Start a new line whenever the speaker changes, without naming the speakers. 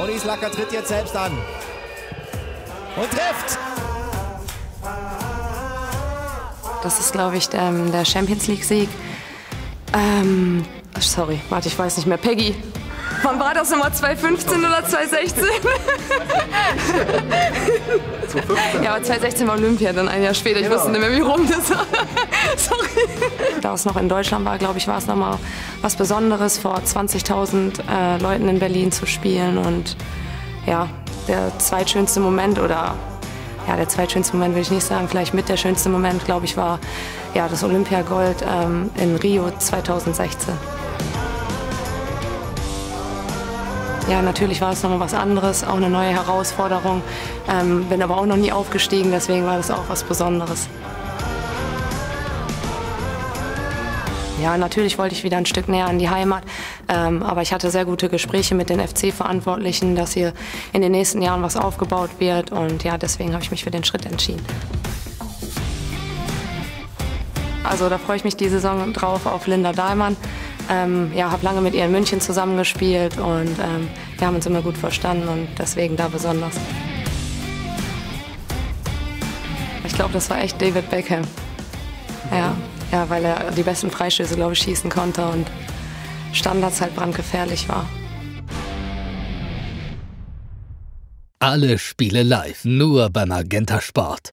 Maurice Lacker tritt jetzt selbst an. Und trifft.
Das ist, glaube ich, der, der Champions League-Sieg. Ähm, sorry, warte, ich weiß nicht mehr. Peggy, Wann war das nochmal? 2015 oder 2016? ja, aber 2016 war Olympia, dann ein Jahr später. Ich genau. wusste nicht mehr, wie rum das war. Sorry. Da es noch in Deutschland war, glaube ich, war es nochmal was Besonderes, vor 20.000 äh, Leuten in Berlin zu spielen. Und ja, der zweitschönste Moment oder ja, der zweitschönste Moment will ich nicht sagen, vielleicht mit der schönste Moment, glaube ich, war ja, das Olympiagold ähm, in Rio 2016. Ja, natürlich war es nochmal was anderes, auch eine neue Herausforderung. Ähm, bin aber auch noch nie aufgestiegen, deswegen war das auch was Besonderes. Ja, natürlich wollte ich wieder ein Stück näher an die Heimat, ähm, aber ich hatte sehr gute Gespräche mit den FC-Verantwortlichen, dass hier in den nächsten Jahren was aufgebaut wird und ja, deswegen habe ich mich für den Schritt entschieden. Also da freue ich mich die Saison drauf auf Linda Dahlmann. Ähm, ja, habe lange mit ihr in München zusammengespielt und ähm, wir haben uns immer gut verstanden und deswegen da besonders. Ich glaube, das war echt David Beckham. Ja, ja, weil er die besten Freistöße, glaube ich, schießen konnte und Standards halt brandgefährlich war.
Alle Spiele live, nur beim Magenta Sport.